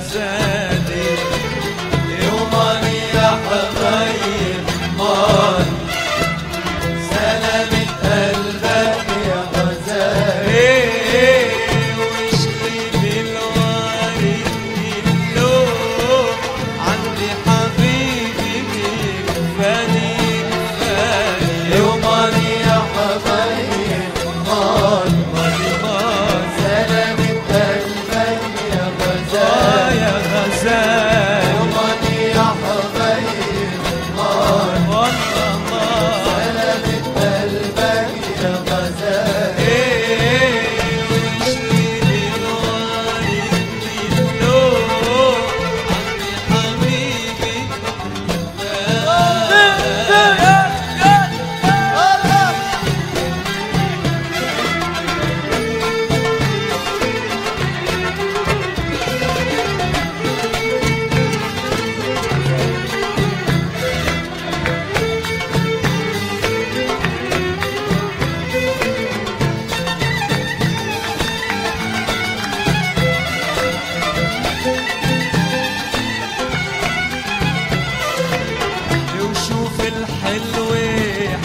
present.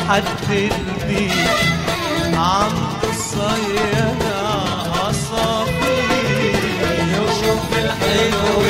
لحد البيت عند الصيادة عصافير يشوف الحلو